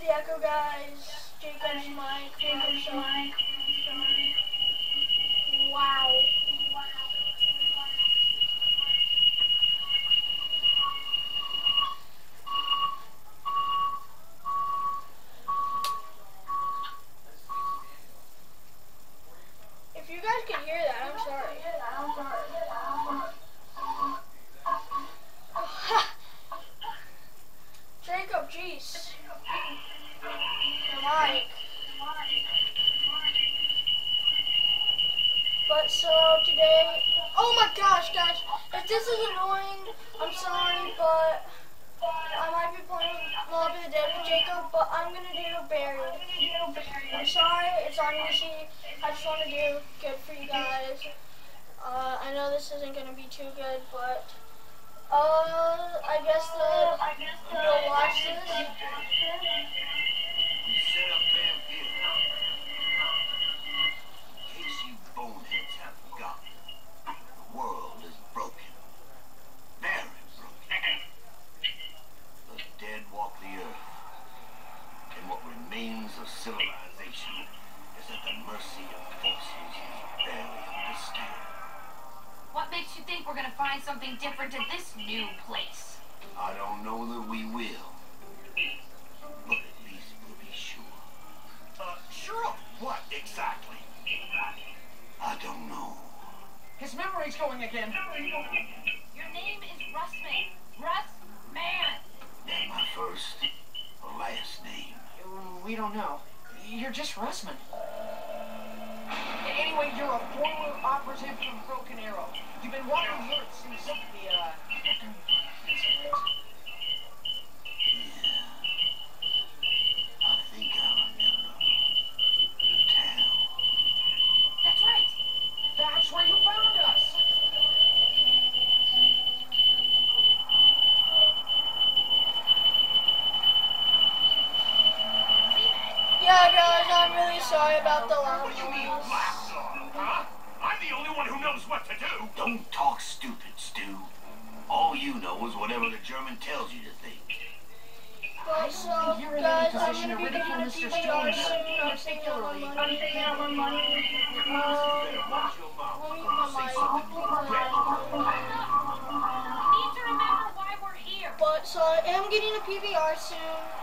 the Echo guys. Jacob's mic. Jacob's mic. Wow. If you guys can hear that, I'm sorry. Jacob, jeez. The mic. But so today, oh my gosh, guys, if annoying, I'm sorry, but I might be playing Mob of the Dead with Jacob, but I'm gonna do Buried. I'm sorry, it's on easy. I just want to do good for you guys. Uh, I know this isn't gonna be too good, but uh, I guess the you'll watch this. We set up camp here. In case you boneheads have forgotten, the world is broken. Very broken. The dead walk the earth. And what remains of civilization is at the mercy of forces we barely understand. What makes you think we're gonna find something different at this new place? I don't know that we will. But at least we'll be sure. Uh, sure of what exactly? I don't know. His memory's going again. Your name is Russman. Russ Man. That my first or last name. We don't know. You're just Russman. Anyway, you're a former operative from Broken Arrow. You've been walking the earth since the, uh... incident. I think I remember. The town. That's right. That's where you found us. Yeah, guys, I'm really sorry about the loud What do you mean, noise. blast off, huh? I'm the only one who knows what to do. Don't talk stupid, Stu. All you know is whatever the German tells you to think. But so, you're in guys, any I'm position gonna be ridicule getting a Mr. PBR Stone, soon. I'm taking out my particularly- money. taking out my money. You better watch your mouth. Let me or I'll put my say something you regret. We need to remember why we're here. But so I am getting a PBR soon.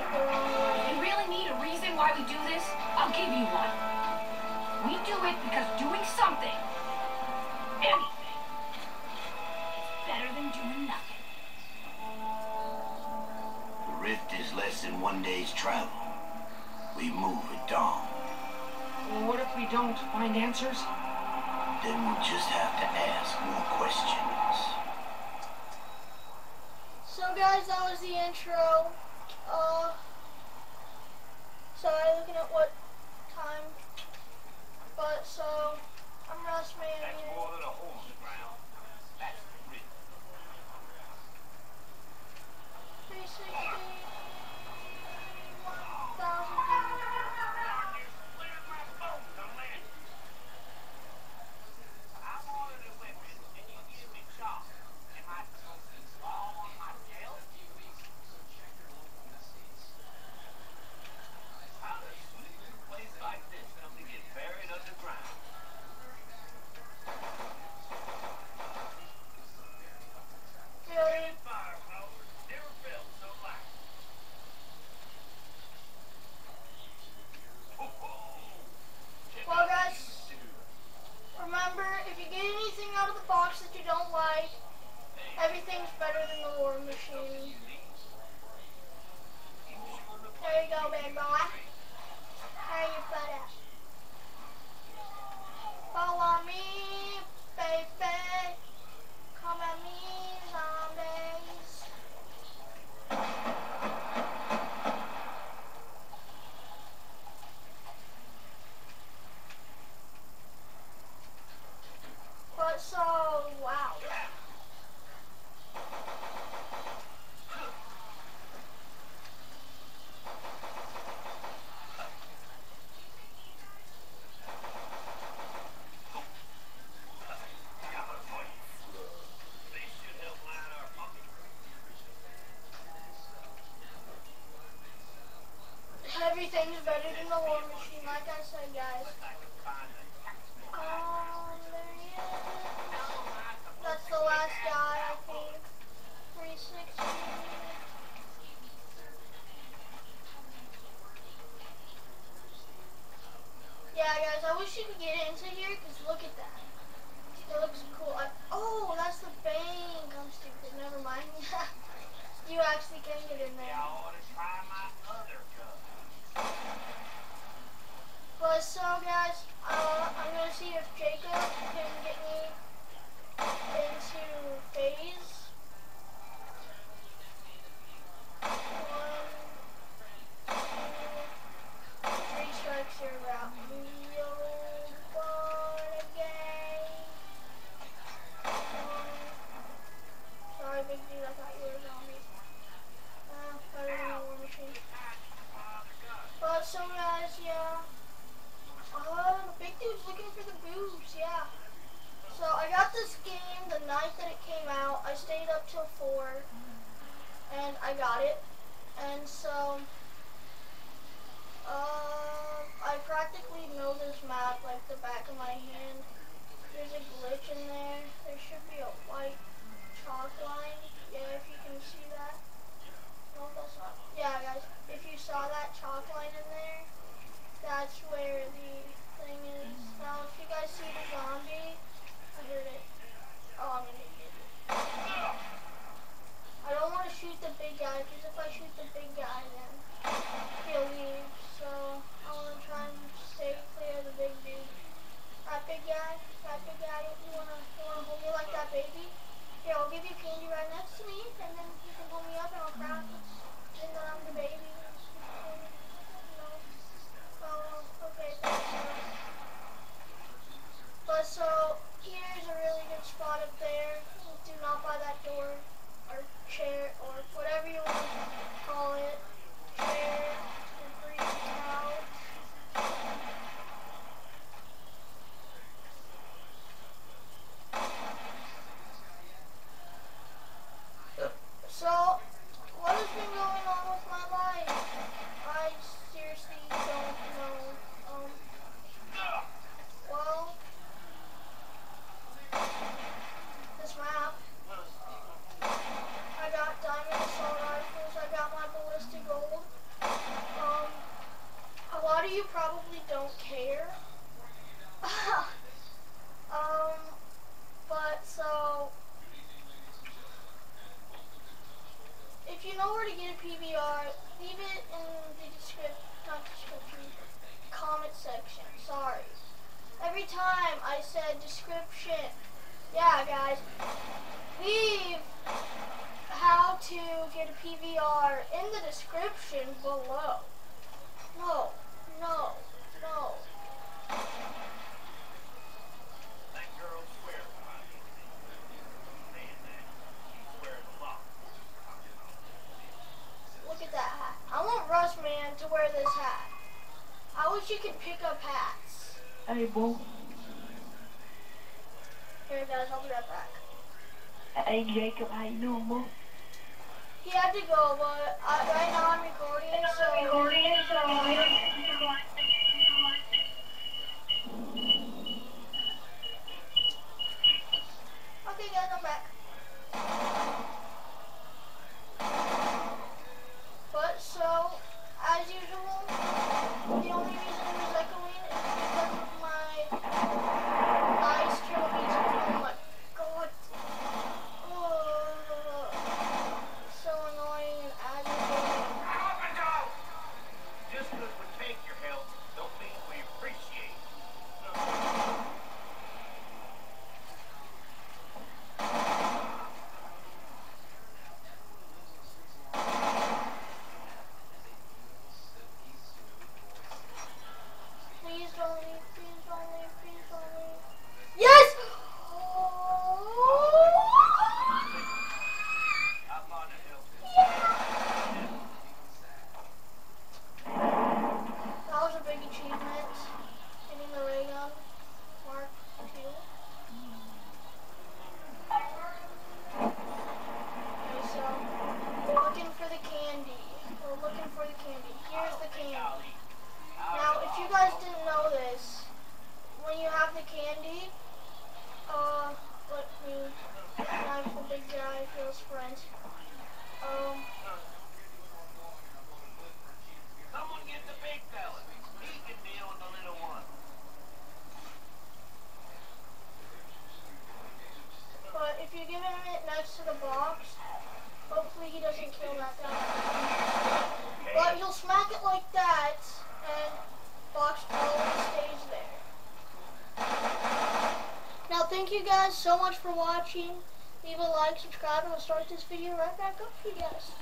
Like the wrong way. You really need a reason why we do this? I'll give you one. We do it because doing something, anything, is better than doing nothing. The rift is less than one day's travel. We move at dawn. What if we don't find answers? Then we'll just have to ask more questions. So guys, that was the intro. Uh, sorry, looking at what time. But so, I'm Russ Man That's more than a in you can get into here, because look at that. It looks cool. I, oh, that's the bank. I'm stupid. Never mind. you actually can get in there. I got it. And so, uh, I practically know this map like the back of my hand. There's a glitch in there. There should be a white chalk line. Yeah, if you can see that. No, that's not. Yeah, guys, if you saw that chalk line in there, that's where the thing is. Now, if you guys see the zombie, I heard it. Oh, I'm an idiot. I don't want to shoot the big guy, because if I shoot the big guy, then he'll leave. So, I want to try and stay clear of the big dude. That big guy, that big guy, you want to you wanna hold me like that baby? Here, I'll right next to me, and then you can hold me up and I'll cry. And then I'm the baby. No. Oh, okay, thanks. But so, here's a really good spot up there. Do not buy that door, or chair, or whatever you want to call it. Chair, or green couch. So, what has been going on with my life? I seriously don't know. Um, well, this map. I got diamond assault rifles. I got my ballistic gold. Um, a lot of you probably don't care. um, but so. If you know where to get a PBR, leave it in the description, not description, comment section. Sorry. Every time I said description, yeah, guys, leave how to get a PVR in the description below. No, no, no. Wish pick up hats. Hey, boy. Here, guys, I'll be right back. Hey, Jacob, how you doing, boy? He had to go, but I, right now I'm recording, so. Okay, he doesn't kill that guy. But he'll smack it like that, and box always stays there. Now, thank you guys so much for watching. Leave a like, subscribe, and we'll start this video right back up for you guys.